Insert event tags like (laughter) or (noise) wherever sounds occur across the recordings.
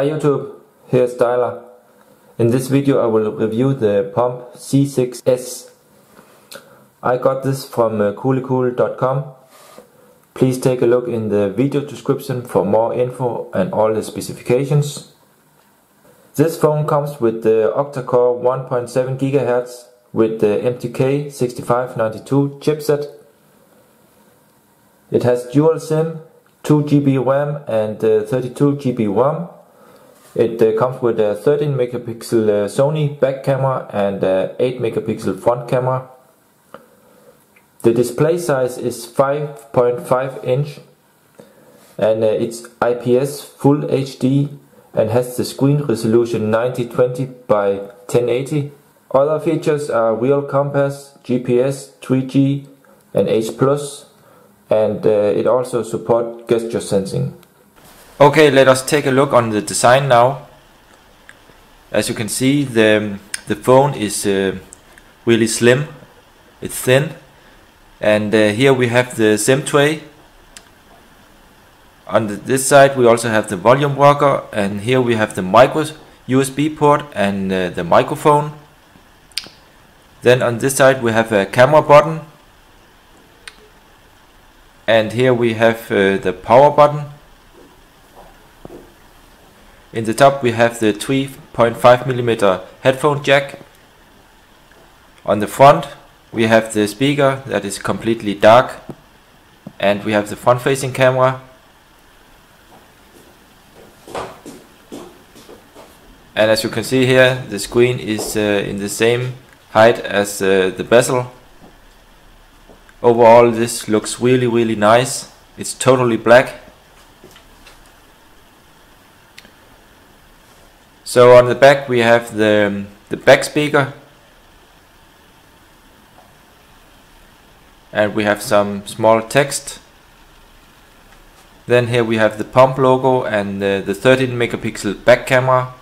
Hi YouTube, here's Styler. In this video I will review the Pomp C6S. I got this from uh, Coolicool.com. Please take a look in the video description for more info and all the specifications. This phone comes with the octa-core 1.7 GHz with the MTK 6592 chipset. It has dual SIM, 2 GB RAM and uh, 32 GB ROM. It uh, comes with a 13 megapixel uh, Sony back camera and 8 megapixel front camera. The display size is 5.5 inch and uh, it's IPS Full HD and has the screen resolution 9020 by 1080. Other features are real compass, GPS, 3G and H+, and uh, it also supports gesture sensing. Okay, let us take a look on the design now. As you can see, the, the phone is uh, really slim, it's thin, and uh, here we have the SIM tray. On the, this side we also have the volume rocker, and here we have the micro USB port and uh, the microphone. Then on this side we have a camera button, and here we have uh, the power button in the top we have the 3.5mm headphone jack. On the front we have the speaker that is completely dark. And we have the front facing camera. And as you can see here the screen is uh, in the same height as uh, the bezel. Overall this looks really really nice. It's totally black So on the back we have the, the back speaker and we have some small text. Then here we have the Pomp logo and the, the 13 megapixel back camera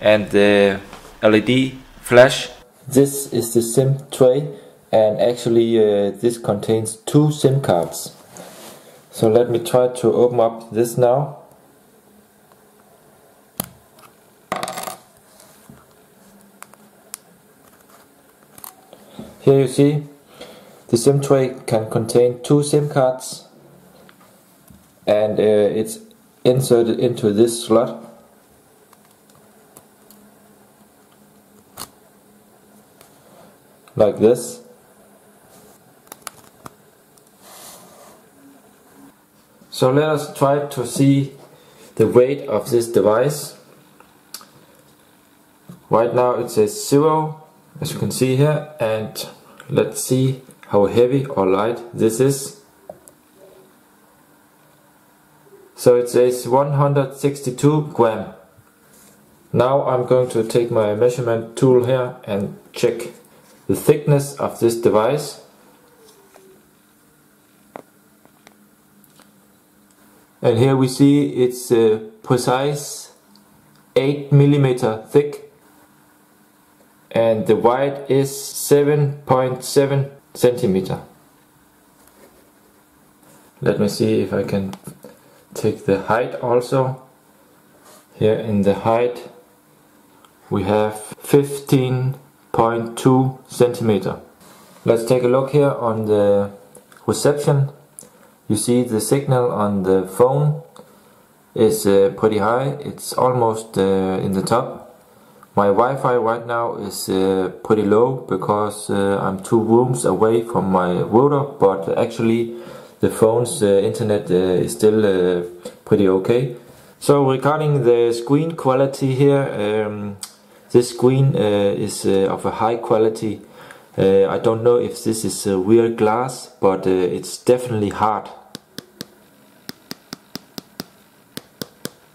and the LED flash. This is the SIM tray and actually uh, this contains two SIM cards. So let me try to open up this now. Here you see the SIM tray can contain two SIM cards and uh, it's inserted into this slot. Like this. So let us try to see the weight of this device. Right now it says zero as you can see here and let's see how heavy or light this is. So it says 162 gram. Now I'm going to take my measurement tool here and check the thickness of this device. And here we see it's a precise 8 millimeter thick and the width is 7.7 centimeter. Let me see if I can take the height also. Here in the height we have 15.2 centimeter. Let's take a look here on the reception. You see the signal on the phone is uh, pretty high. It's almost uh, in the top my Wi-Fi right now is uh, pretty low because uh, I'm two rooms away from my router but actually the phone's uh, internet uh, is still uh, pretty okay. So regarding the screen quality here, um, this screen uh, is of a high quality. I don't know if this is real glass but it's definitely hard.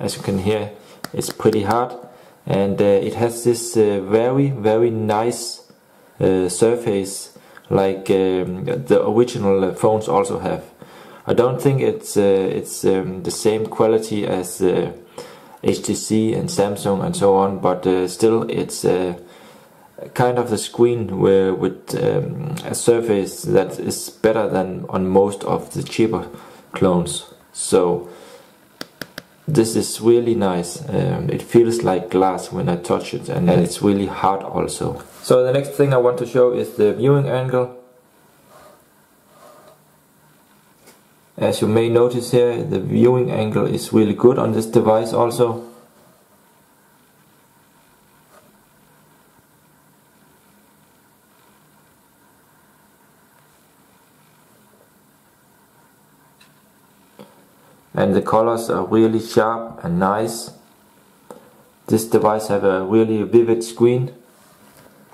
As you can hear it's pretty hard and uh, it has this uh, very very nice uh, surface like um, the original phones also have. I don't think it's it's um, the same quality as HTC and Samsung and so on, but still it's kind of the screen where with um, a surface that is better than on most of the cheaper clones. So this is really nice um, it feels like glass when I touch it and, and it's really hard also. So the next thing I want to show is the viewing angle. As you may notice here the viewing angle is really good on this device also and the colors are really sharp and nice. This device have a really vivid screen.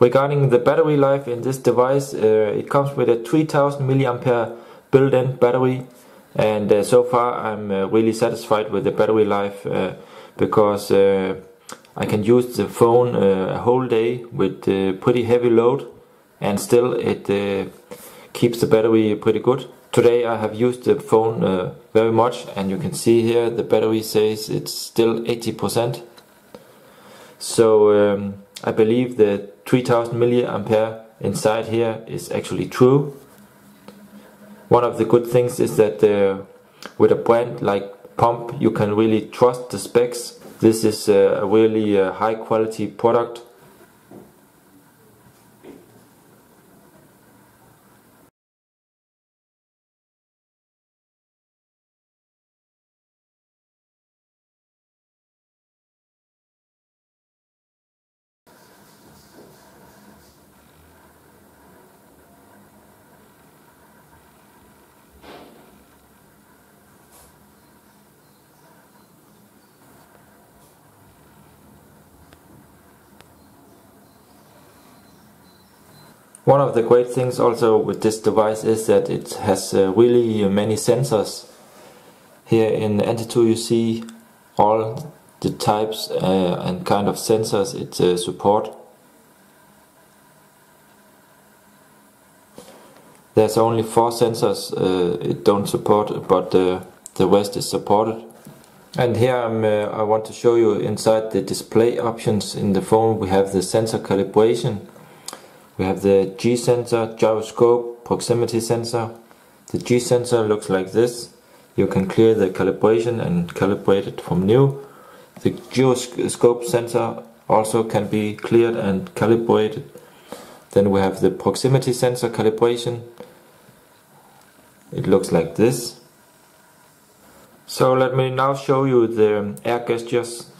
Regarding the battery life in this device, uh, it comes with a 3000 milliampere built-in battery and uh, so far I'm uh, really satisfied with the battery life uh, because uh, I can use the phone uh, a whole day with pretty heavy load and still it keeps the battery pretty good. Today I have used the phone very much and you can see here the battery says it's still 80%. So um, I believe the 3000 milliampere inside here is actually true. One of the good things is that uh, with a brand like Pomp you can really trust the specs. This is a really uh, high quality product One of the great things also with this device is that it has uh, really many sensors. Here in Antutu you see all the types uh, and kind of sensors it uh, support. There's only four sensors uh, it don't support but uh, the rest is supported. And here uh, i want to show you inside the display options in the phone we have the sensor calibration we have the G sensor, gyroscope, proximity sensor. The G sensor looks like this. You can clear the calibration and calibrate it from new. The gyroscope sensor also can be cleared and calibrated. Then we have the proximity sensor calibration. It looks like this. So let me now show you the air gestures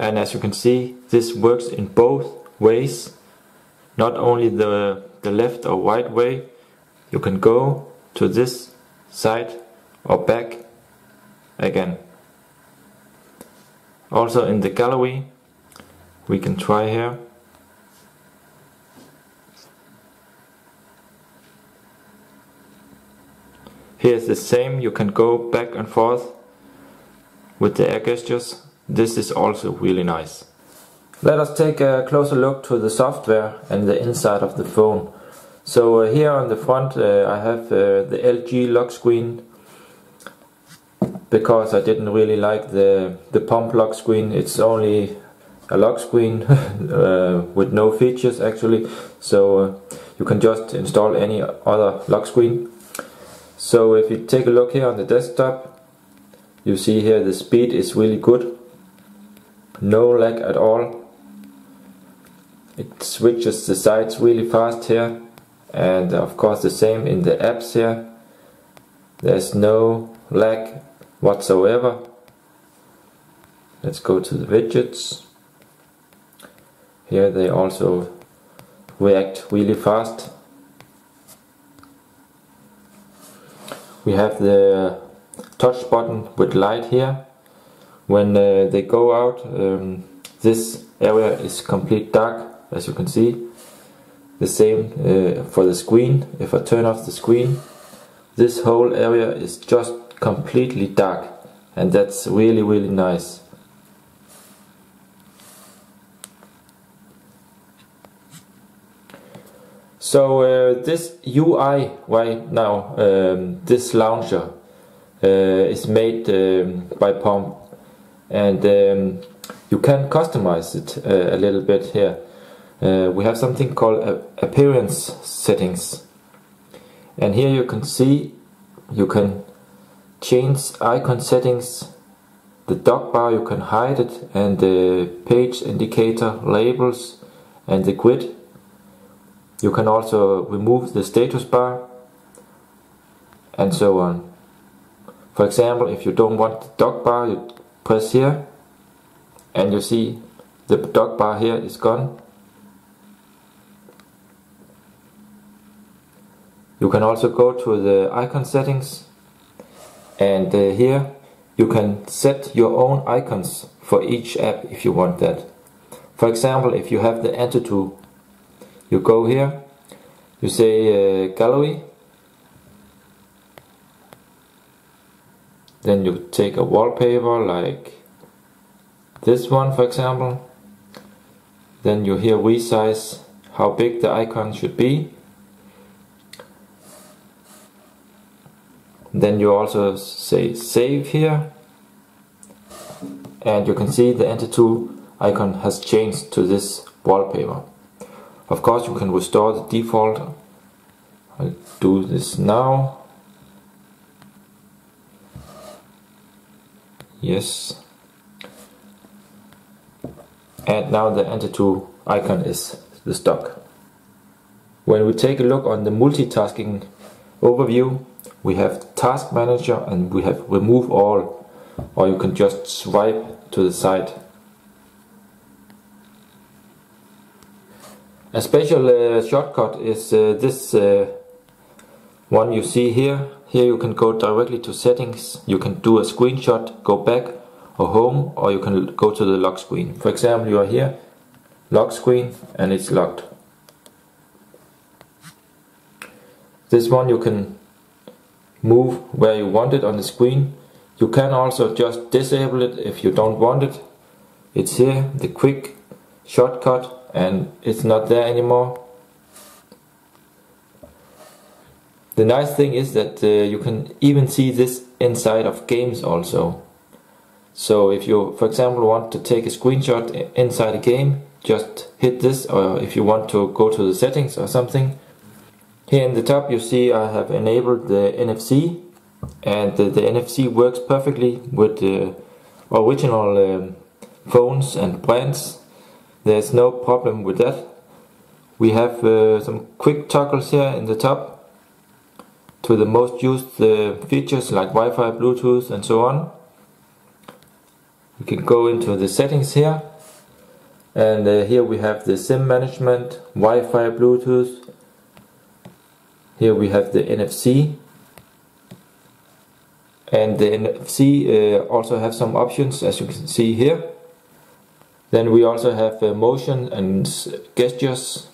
and as you can see this works in both ways. Not only the the left or right way you can go to this side or back again. Also in the gallery we can try here. Here's the same, you can go back and forth with the air gestures this is also really nice. Let us take a closer look to the software and the inside of the phone. So uh, here on the front uh, I have uh, the LG lock screen because I didn't really like the, the Pomp lock screen. It's only a lock screen (laughs) uh, with no features actually so uh, you can just install any other lock screen. So if you take a look here on the desktop you see here the speed is really good no lag at all. It switches the sides really fast here and of course the same in the apps here. There's no lag whatsoever. Let's go to the widgets. Here they also react really fast. We have the touch button with light here when uh, they go out um, this area is complete dark as you can see. The same uh, for the screen. If I turn off the screen this whole area is just completely dark and that's really really nice. So uh, this UI right now um, this launcher uh, is made um, by Pomp and um, you can customize it uh, a little bit here. Uh, we have something called appearance settings. And here you can see you can change icon settings the dock bar you can hide it and the page indicator labels and the grid. You can also remove the status bar and so on. For example if you don't want the dock bar you press here and you see the dock bar here is gone You can also go to the icon settings and uh, here you can set your own icons for each app if you want that. For example, if you have the Antutu, you go here, you say uh, gallery, then you take a wallpaper like this one for example, then you here resize how big the icon should be. Then you also say save here. And you can see the Antutu icon has changed to this wallpaper. Of course you can restore the default. I'll do this now yes. And now the Antutu icon is the stock. When we take a look on the multitasking overview we have task manager and we have remove all or you can just swipe to the side. A special uh, shortcut is uh, this uh, one you see here here you can go directly to settings you can do a screenshot go back or home or you can go to the lock screen for example you are here lock screen and it's locked this one you can move where you want it on the screen. You can also just disable it if you don't want it. It's here, the quick shortcut and it's not there anymore. The nice thing is that uh, you can even see this inside of games also. So if you, for example, want to take a screenshot inside a game, just hit this or if you want to go to the settings or something, here in the top you see I have enabled the NFC and the, the NFC works perfectly with the original um, phones and brands. There's no problem with that. We have uh, some quick toggles here in the top to the most used uh, features like Wi-Fi, Bluetooth and so on. We can go into the settings here and uh, here we have the SIM management, Wi-Fi, Bluetooth, here we have the NFC and the NFC uh, also have some options as you can see here. Then we also have uh, motion and gestures.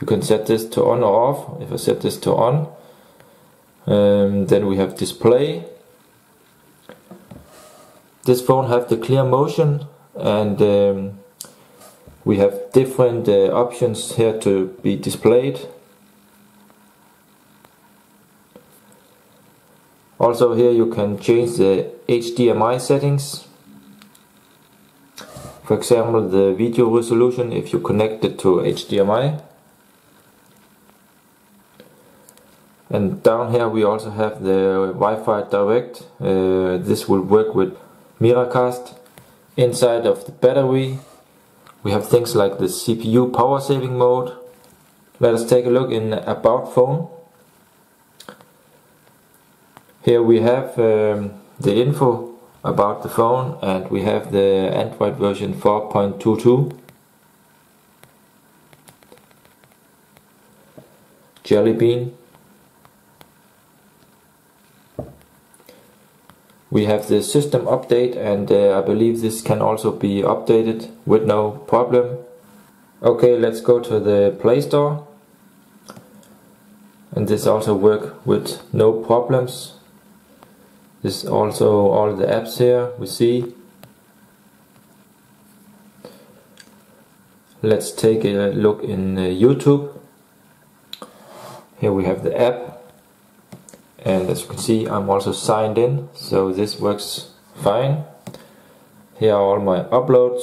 You can set this to on or off. If I set this to on, um, then we have display. This phone have the clear motion and um, we have different uh, options here to be displayed Also here you can change the HDMI settings. For example the video resolution if you connect it to HDMI. And down here we also have the Wi-Fi Direct. Uh, this will work with Miracast. Inside of the battery we have things like the CPU power saving mode. Let us take a look in About Phone. Here we have um, the info about the phone and we have the Android version 4.22 Jelly Bean we have the system update and uh, I believe this can also be updated with no problem okay let's go to the Play Store and this also work with no problems this also all the apps here we see. Let's take a look in uh, YouTube. Here we have the app and as you can see I'm also signed in so this works fine. Here are all my uploads.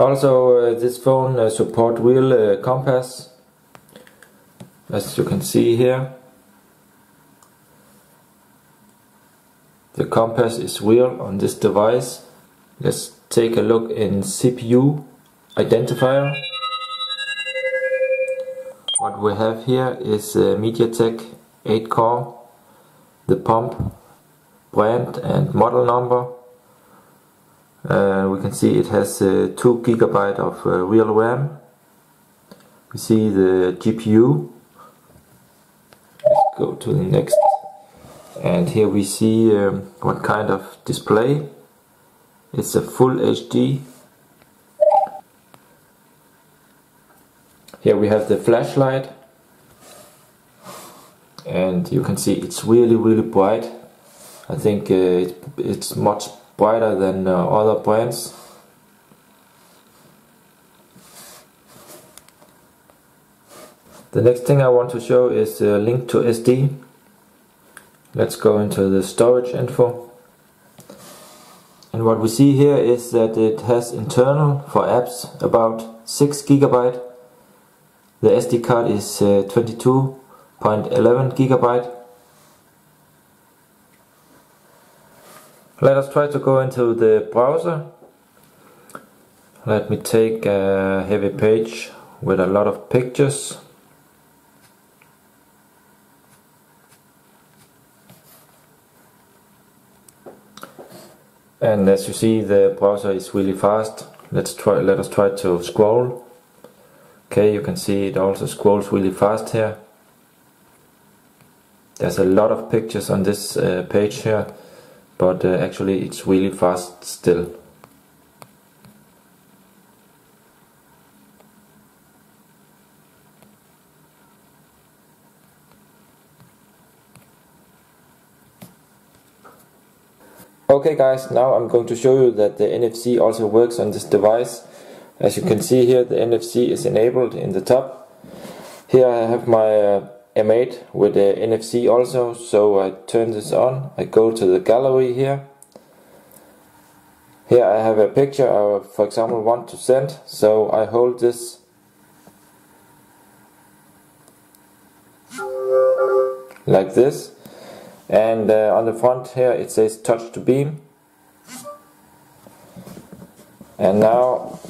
Also uh, this phone uh, support real uh, compass as you can see here. The compass is real on this device. Let's take a look in CPU identifier. What we have here is MediaTek 8 core, the Pomp brand and model number. Uh, we can see it has uh, 2 gigabyte of uh, real RAM. We see the GPU. Let's go to the next. And here we see um, what kind of display. It's a full HD. Here we have the flashlight. And you can see it's really really bright I think uh, it's much brighter than uh, other brands. The next thing I want to show is the link to SD. Let's go into the storage info. And what we see here is that it has internal for apps about 6 gigabyte. The SD card is uh, 22.11 gigabyte Let us try to go into the browser. Let me take a heavy page with a lot of pictures. And as you see the browser is really fast. Let's try let us try to scroll. Okay, you can see it also scrolls really fast here. There's a lot of pictures on this uh, page here but uh, actually it's really fast still. Okay guys, now I'm going to show you that the NFC also works on this device. As you can see here, the NFC is enabled in the top. Here I have my uh, M8 with the NFC also. So I turn this on. I go to the gallery here. Here I have a picture I for example want to send. So I hold this. Like this. And uh, on the front here it says touch to beam. And now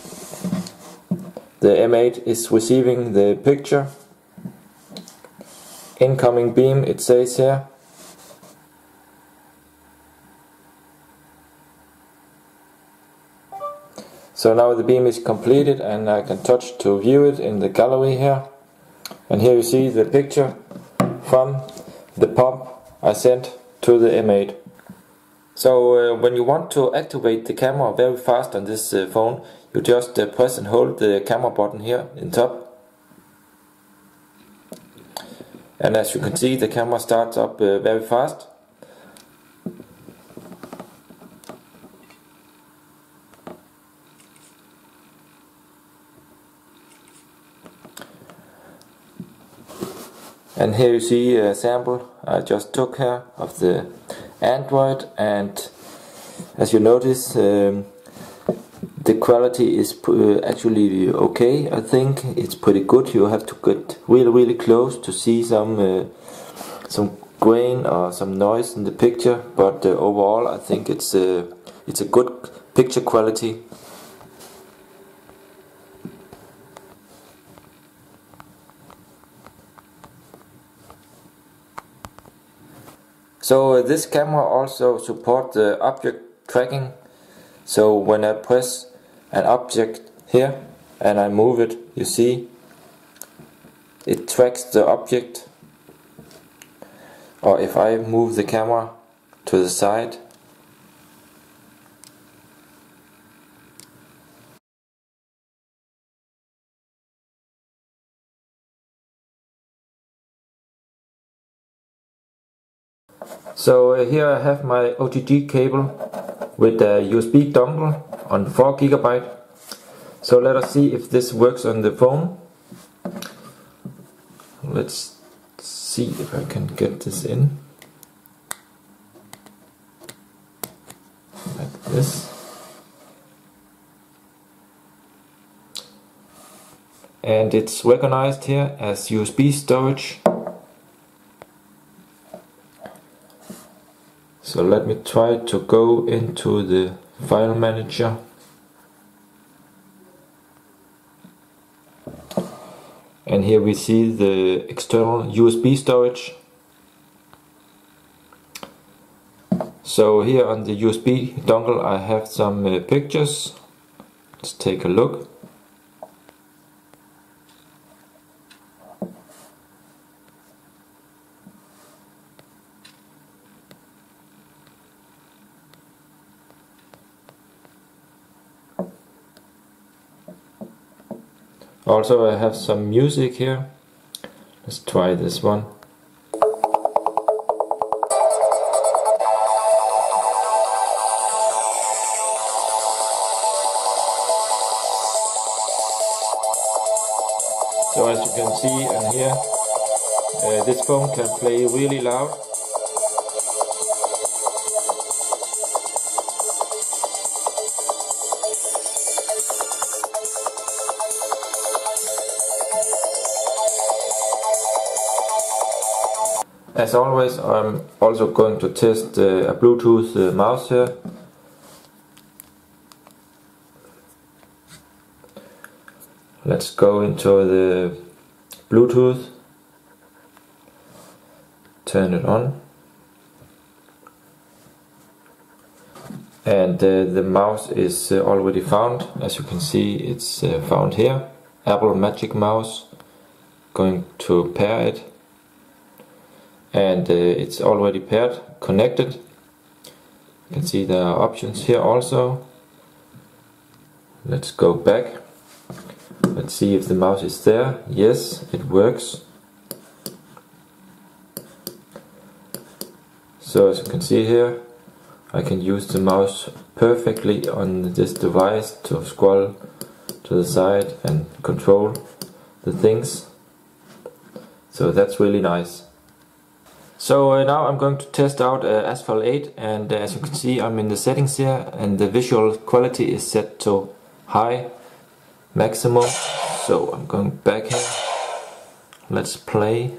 the M8 is receiving the picture incoming beam it says here. So now the beam is completed and I can touch to view it in the gallery here. And here you see the picture from the Pomp I sent to the M8 so uh, when you want to activate the camera very fast on this uh, phone you just uh, press and hold the camera button here in top and as you can see the camera starts up uh, very fast. And here you see a sample I just took here of the Android. And as you notice um, quality is uh, actually okay I think. It's pretty good. You have to get really really close to see some uh, some grain or some noise in the picture. But uh, overall I think it's a it's a good picture quality. So uh, this camera also support the object tracking. So when I press an object here and I move it, you see. It tracks the object. Or if I move the camera to the side So here I have my OTG cable with a USB dongle on 4 gigabyte. So let us see if this works on the phone. Let's see if I can get this in. Like this. and it's recognized here as USB storage so let me try to go into the file manager. And here we see the external USB storage. So here on the USB dongle I have some uh, pictures. Let's take a look Also I have some music here. Let's try this one. So as you can see and hear, uh, this phone can play really loud As always, I'm also going to test uh, a Bluetooth uh, mouse here. Let's go into the Bluetooth, turn it on, and uh, the mouse is uh, already found. As you can see, it's uh, found here. Apple Magic Mouse. Going to pair it and uh, it's already paired connected. You can see there are options here also. Let's go back. Let's see if the mouse is there. Yes it works. So as you can see here I can use the mouse perfectly on this device to scroll to the side and control the things. So that's really nice so uh, now I'm going to test out uh, Asphalt 8 and uh, as you can see I'm in the settings here and the visual quality is set to high maximum. So I'm going back here. Let's play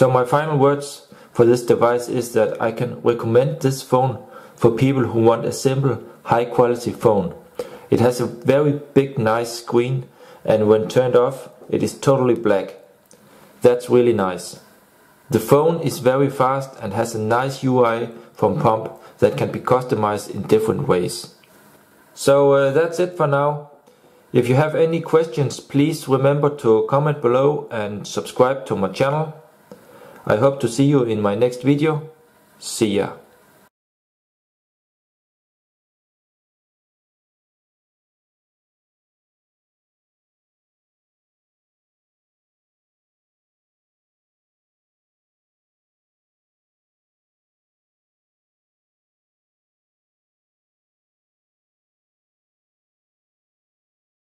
So my final words for this device is that I can recommend this phone for people who want a simple, high quality phone. It has a very big nice screen and when turned off it is totally black. That's really nice. The phone is very fast and has a nice UI from Pomp that can be customized in different ways. So uh, that's it for now. If you have any questions please remember to comment below and subscribe to my channel. I hope to see you in my next video. See ya.